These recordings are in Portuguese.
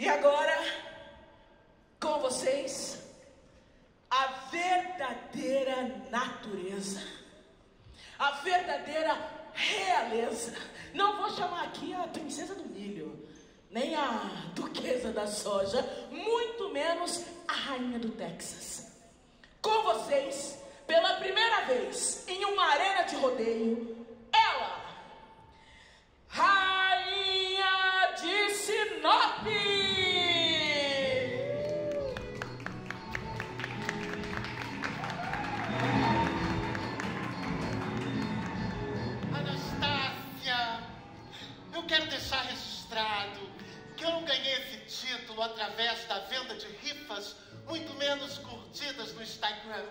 E agora, com vocês, a verdadeira natureza, a verdadeira realeza. Não vou chamar aqui a princesa do milho, nem a duquesa da soja, muito menos a rainha do Texas. Com vocês, pela primeira vez em uma arena de rodeio, através da venda de rifas, muito menos curtidas no Instagram.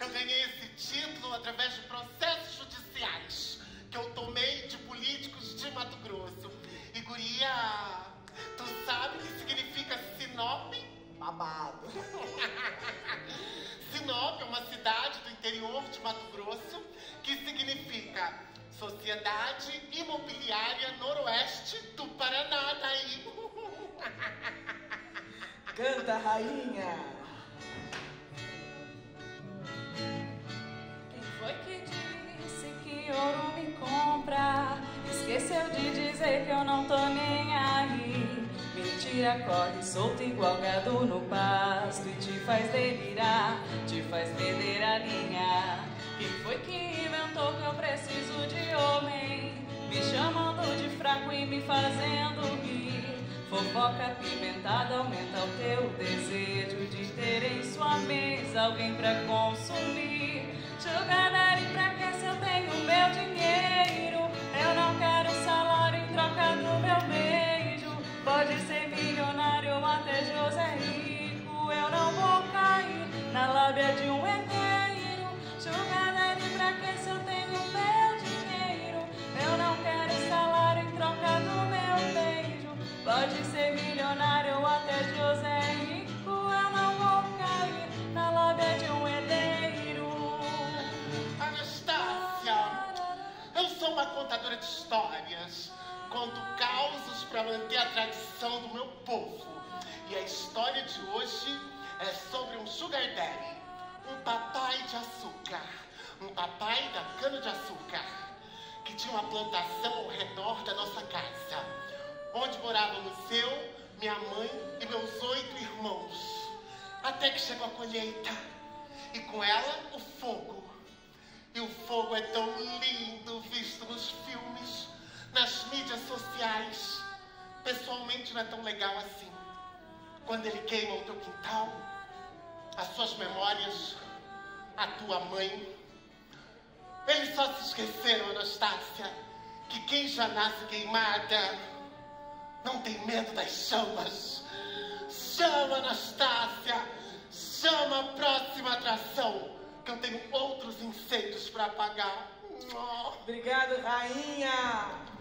Eu ganhei esse título através de processos judiciais que eu tomei de políticos de Mato Grosso. E guria, tu sabe o que significa Sinop? Babado. Sinop é uma cidade do interior de Mato Grosso que significa Sociedade Imobiliária Noroeste do Paraná. Daí. Canta, rainha! Quem foi que disse que ouro me compra? Esqueceu de dizer que eu não tô nem aí. Mentira corre solto igual gado no pasto e te faz delirar, te faz perder a linha. Quem foi que inventou que eu preciso de homem? Me chamando de fraco e me fazendo. Fofoca apimentada aumenta o teu desejo de ter em sua mesa alguém pra consumir. Que se eu tenho meu dinheiro? Eu não quero salário em troca do meu beijo. Pode ser milionário ou até José Rico. Eu não vou cair na lábia de um uma contadora de histórias. Conto causos para manter a tradição do meu povo. E a história de hoje é sobre um sugar daddy, um papai de açúcar, um papai da cana de açúcar, que tinha uma plantação ao redor da nossa casa, onde morávamos eu, minha mãe e meus oito irmãos. Até que chegou a colheita e com ela o fogo. E o fogo é tão lindo visto nos filmes, nas mídias sociais. Pessoalmente não é tão legal assim. Quando ele queima o teu quintal, as suas memórias, a tua mãe. Eles só se esqueceram, Anastácia, que quem já nasce queimada não tem medo das chamas. Chama, Anastácia! Chama a próxima atração! Que eu tenho incêndios para apagar. Oh. Obrigado, rainha!